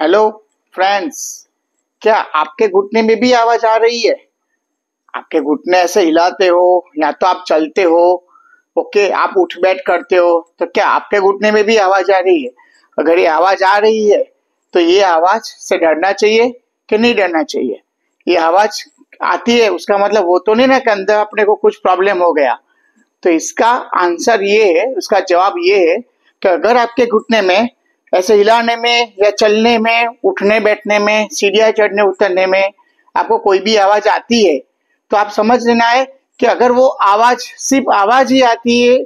Hello friends क्या आपके घुटने में भी आवाज़ आ रही है? आपके घुटने ऐसे हिलाते हो, या तो आप चलते हो, ओके, आप उठ बैठ करते हो तो क्या आपके घुटने में भी आवाज़ आ रही है? अगर ये आवाज़ आ रही है तो ये आवाज़ से डरना चाहिए कि नहीं डरना चाहिए? ये आवाज़ आती है, उसका मतलब वो तो नहीं ना कि अंदर अपने को कुछ प्रॉब्लम हो गया। तो इसका आंसर ये है, उसका जवाब ये है कि अगर आपके घुटने में ऐसे हिलाने में या चलने में, उठने बैठने में, सीढ़िया चढ़ने, उतरने में आपको कोई भी आवाज़ आती है तो आप समझ लेना है कि अगर वो आवाज़, सिर्फ़ आवाज़ ही आती है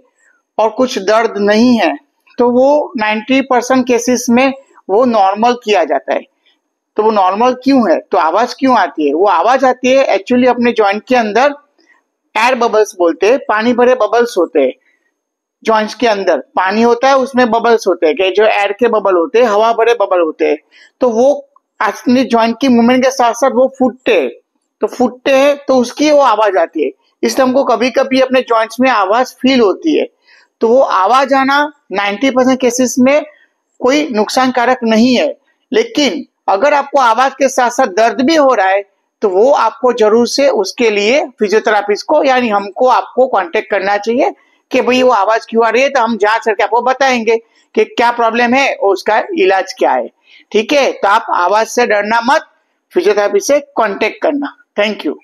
और कुछ दर्द नहीं है तो वो 90 परसेंट केसेस में वो नॉर्मल किया जाता है। तो वो नॉर्मल क्यों है? तो आवाज़ क्यों आती है? वो आवाज़ आती है एक्चुअली अपने जॉइंट के अंदर एयर बबल्स बोलते हैं, पानी भरे बबल्स होते हैं। जॉइंट्स के अंदर। पानी होता है, उसमें बबल्स होते हैं जो एयर के बबल होते हैं, हवा भरे बबल होते हैं। तो वो असली जॉइंट की मूवमेंट के साथ साथ वो फूटते हैं। तो फूटते हैं तो उसकी वो आवाज़ आती है। इसलिए हमको कभी कभी अपने जॉइंट्स में आवाज़ फील होती है। तो वो आवाज़ आना 90 परसेंट केसेस में कोई नुकसानकारक नहीं है। लेकिन अगर आपको आवाज़ के साथ साथ दर्द भी हो रहा है तो वो आपको ज़रूर से उसके लिए फिजियोथेरापिस्ट को, यानी हमको आपको कांटेक्ट करना चाहिए। कि भाई वो आवाज़ क्यों आ रही है तो हम जाँच करके आपको बताएँगे कि क्या प्रॉब्लम है और उसका इलाज क्या है। ठीक है? तो आप आवाज़ से डरना मत फिजियोथेरापी से कॉन्टेक्ट करना। Thank you